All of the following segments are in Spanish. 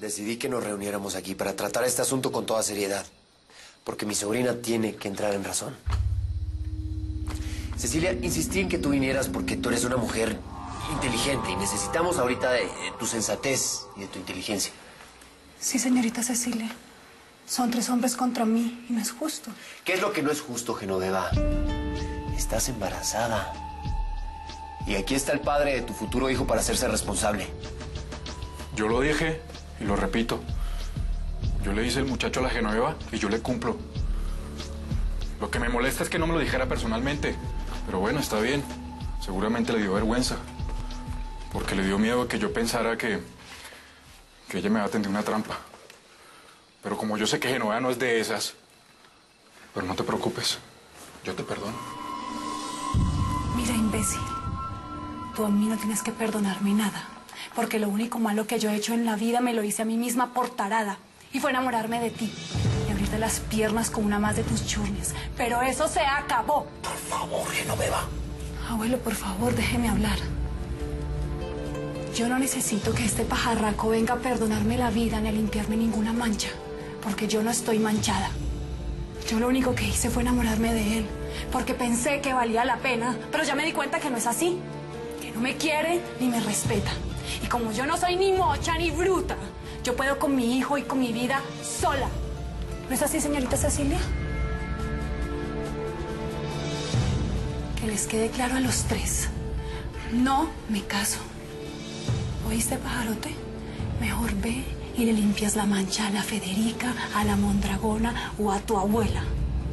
Decidí que nos reuniéramos aquí para tratar este asunto con toda seriedad. Porque mi sobrina tiene que entrar en razón. Cecilia, insistí en que tú vinieras porque tú eres una mujer inteligente y necesitamos ahorita de, de tu sensatez y de tu inteligencia. Sí, señorita Cecilia. Son tres hombres contra mí y no es justo. ¿Qué es lo que no es justo, Genoveva? Estás embarazada. Y aquí está el padre de tu futuro hijo para hacerse responsable. Yo lo dije y lo repito. Yo le hice el muchacho a la Genoveva y yo le cumplo. Lo que me molesta es que no me lo dijera personalmente. Pero bueno, está bien. Seguramente le dio vergüenza. Porque le dio miedo que yo pensara que, que ella me va a tender una trampa. Pero como yo sé que Genoveva no es de esas, pero no te preocupes, yo te perdono. Mira, imbécil. Tú a mí no tienes que perdonarme nada. Porque lo único malo que yo he hecho en la vida me lo hice a mí misma por tarada. Y fue enamorarme de ti. Y abrirte las piernas con una más de tus churnias. Pero eso se acabó. Por favor, Genoveva. Abuelo, por favor, déjeme hablar. Yo no necesito que este pajarraco venga a perdonarme la vida ni a limpiarme ninguna mancha, porque yo no estoy manchada. Yo lo único que hice fue enamorarme de él, porque pensé que valía la pena, pero ya me di cuenta que no es así, que no me quiere ni me respeta. Y como yo no soy ni mocha ni bruta, yo puedo con mi hijo y con mi vida sola. ¿No es así, señorita Cecilia? Que les quede claro a los tres. No me caso. ¿Oíste, pajarote? Mejor ve y le limpias la mancha a la Federica, a la Mondragona o a tu abuela.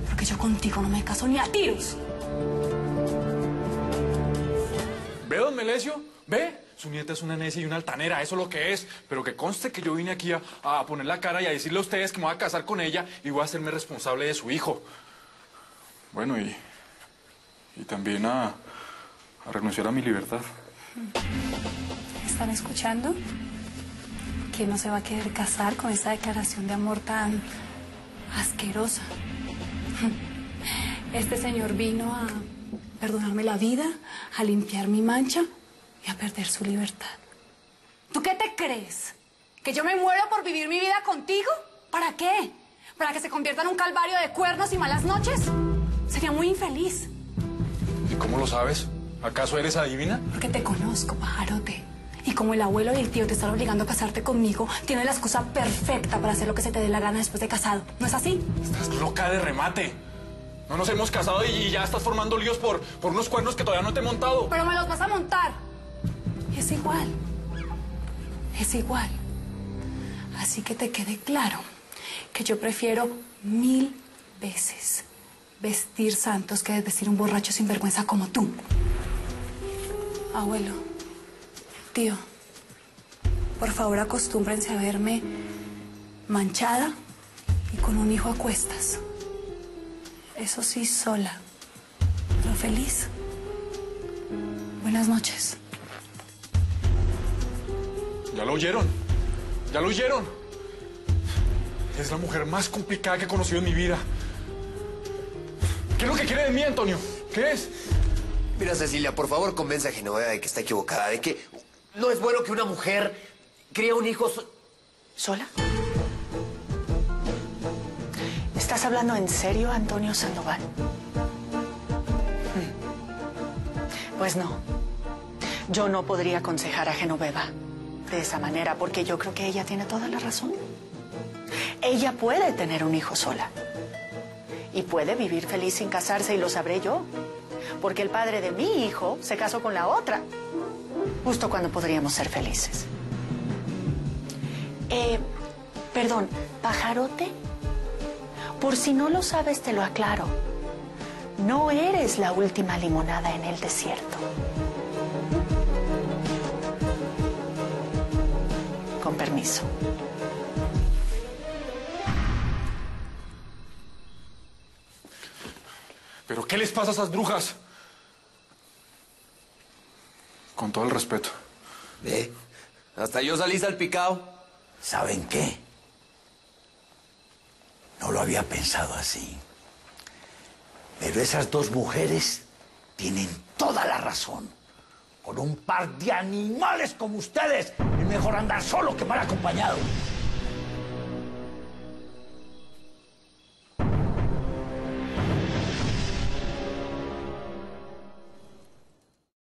Porque yo contigo no me caso ni a tiros. ¿Ve, don Melesio? ¿Ve? Su nieta es una necia y una altanera, eso es lo que es. Pero que conste que yo vine aquí a, poner la cara y a decirle a ustedes que me voy a casar con ella y voy a hacerme responsable de su hijo. Bueno, y, y también a, a renunciar a mi libertad. ¿Están escuchando? Que no se va a querer casar con esa declaración de amor tan asquerosa. Este señor vino a perdonarme la vida, a limpiar mi mancha y a perder su libertad. ¿Tú qué te crees? ¿Que yo me muero por vivir mi vida contigo? ¿Para qué? ¿Para que se convierta en un calvario de cuernos y malas noches? Sería muy infeliz. ¿Y cómo lo sabes? ¿Acaso eres adivina? Porque te conozco, pajarote. Y como el abuelo y el tío te están obligando a casarte conmigo, tienes la excusa perfecta para hacer lo que se te dé la gana después de casado. ¿No es así? Estás loca de remate. No nos hemos casado y, ya estás formando líos por, por unos cuernos que todavía no te he montado. Pero me los vas a montar. Es igual. Es igual. Así que te quede claro que yo prefiero mil veces vestir santos que vestir un borracho sinvergüenza como tú. Abuelo, tío, por favor acostúmbrense a verme manchada y con un hijo a cuestas. Eso sí, sola, pero feliz. Buenas noches. ¿Ya lo oyeron? ¿Ya lo oyeron? Es la mujer más complicada que he conocido en mi vida. ¿Qué es lo que quiere de mí, Antonio? ¿Qué es? Mira, Cecilia, por favor, convence a Genoveva de que está equivocada, de que no es bueno que una mujer cría un hijo so- ¿Sola? ¿Estás hablando en serio, Antonio Sandoval? Hmm. Pues no. Yo no podría aconsejar a Genoveva de esa manera porque yo creo que ella tiene toda la razón. Ella puede tener un hijo sola. Y puede vivir feliz sin casarse y lo sabré yo. Porque el padre de mi hijo se casó con la otra. Justo cuando podríamos ser felices. Eh, perdón, pajarote. Por si no lo sabes, te lo aclaro. No eres la última limonada en el desierto. Con permiso. ¿Pero qué les pasa a esas brujas? Con todo el respeto. ¿Ve? Hasta yo salí salpicado. ¿Saben qué? No lo había pensado así. Pero esas dos mujeres tienen toda la razón. Con un par de animales como ustedes, es mejor andar solo que mal acompañado.